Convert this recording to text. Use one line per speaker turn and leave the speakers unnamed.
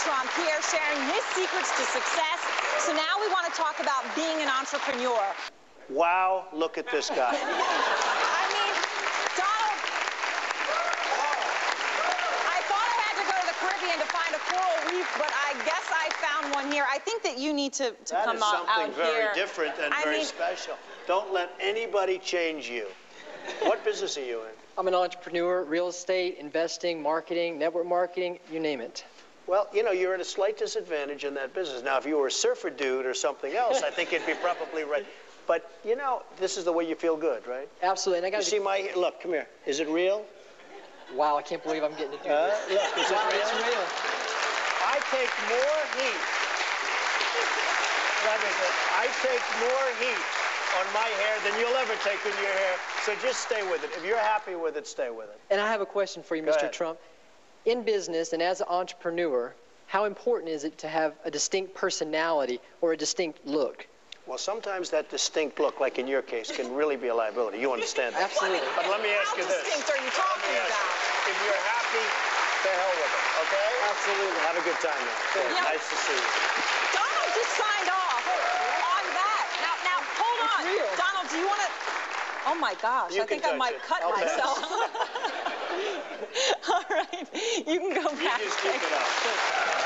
Trump here sharing his secrets to success. So now we want to talk about being an entrepreneur.
Wow, look at this guy.
I mean, Donald, I thought I had to go to the Caribbean to find a coral reef, but I guess I found one here. I think that you need to, to
That
come
is
out,
something very different and
I
very
mean,
special. Don't let anybody change you. What business are you in?
I'm an entrepreneur, real estate, investing, marketing, network marketing, you name it.
Well, you know, you're at a slight disadvantage in that business. Now, if you were a surfer dude or something else, I think you'd be probably right. But, you know, this is the way you feel good, right?
Absolutely. And I
You
got
see my, look, come here. Is it real?
Wow, I can't believe I'm getting to do
Uh,
this.
look, is it real?
it's real.
I take more heat. Let me say, I take more heat on my hair than you'll ever take in your hair. So just stay with it. If you're happy with it, stay with it.
And I have a question for you,
Go
Mr.
ahead.
Trump. In business and as an entrepreneur, how important is it to have a distinct personality or a distinct look?
Well, sometimes that distinct look, like in your case, can really be a liability. You understand that?
Absolutely.
But let me ask
How
you this.
What distinct are you talking about?
you, If you're happy, to hell with it, okay?
Absolutely.
Have a good time now. Good.
Yeah.
Nice to see you.
Donald just signed off on that. Now, now, hold on.
real.
Donald, do you want to? Oh my gosh,
You
I think I might
it.
cut
I'll
myself. All right, you can go
You
back.
just keep it up.